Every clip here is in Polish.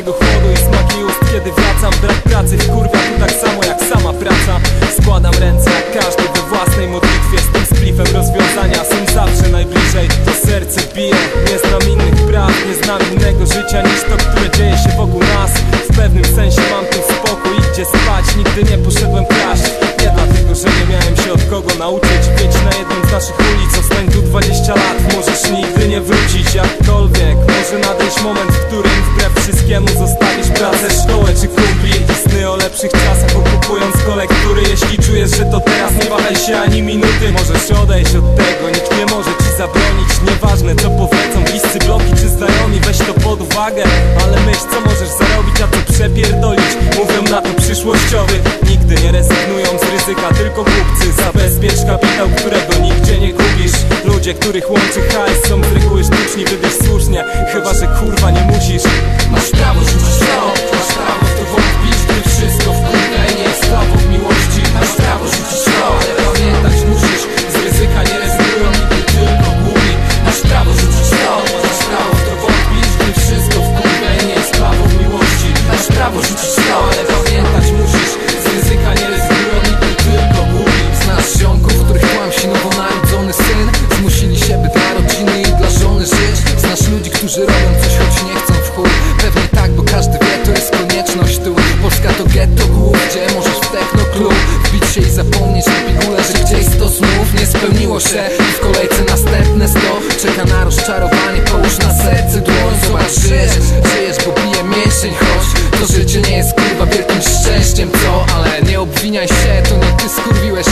tego chłodu i smaki ust. Kiedy wracam, brak pracy wkurwia tu tak samo jak sama praca. Składam ręce jak każdy we własnej modlitwie. Z tym splifem rozwiązania są zawsze najbliżej. To serce bije, nie znam innych praw Nie znam innego życia niż to, które dzieje się wokół nas. W pewnym sensie mam tu spokój i gdzie spać. Nigdy nie poszedłem kraść. Wszystkiemu Zostawisz pracę, szkołę czy kumpli. I sny o lepszych czasach okupując kolektury Jeśli czujesz, że to teraz nie wahaj się ani minuty. Możesz odejść od tego, nikt nie może ci zabronić. Nieważne co powiedzą bliscy bloki czy znajomi Weź to pod uwagę, ale myśl co możesz zarobić A co przepierdolić, mówią na to przyszłościowy. Nigdy nie rezygnują z ryzyka, tylko kupcy. Zabezpiecz kapitał, którego nigdzie nie kupisz. Ludzie, których łączy hajs są z reguły sztuczni Wybierz słusznie, chyba że kurwa nie musisz którzy robią coś, choć nie chcą w chuj. Pewnie tak, bo każdy wie, to jest konieczność tu. Polska to getto głów, gdzie możesz w techno Wbić się i zapomnieć na pigułę, że gdzieś sto snów. Nie spełniło się I w kolejce następne sto. Czeka na rozczarowanie, połóż na serce dłoń. Zobacz, żyjesz, żyjesz, bo bije mięsień Choć to życie nie jest kurwa wielkim szczęściem, co? Ale nie obwiniaj się, to nie ty skurwiłeś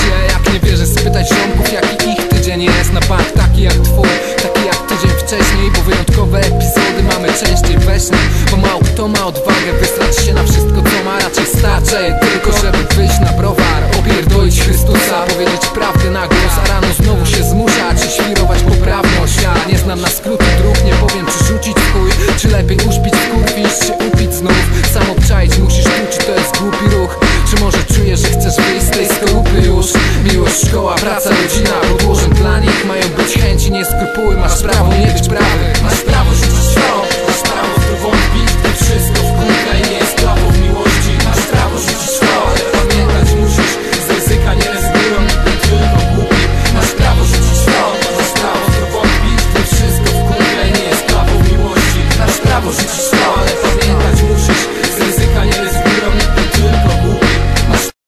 częściej we śnie Bo kto ma odwagę wysrać się na wszystko co ma. Raczej starcza je tylko, żeby wyjść na browar. Opierdolić Chrystusa, powiedzieć prawdę na głos A rano znowu się zmuszać i świrować poprawność. Ja nie znam na skróty dróg, nie powiem czy rzucić w chuj Czy lepiej uśpić w kurwi się upić znów. Sam obczaić musisz tu, czy to jest głupi ruch. Czy może czujesz, że chcesz wyjść z tej skorupy już? Miłość, szkoła, praca, rodzina Podłożem dla nich mają być chęci, nie skrupuły Masz prawo Vamos.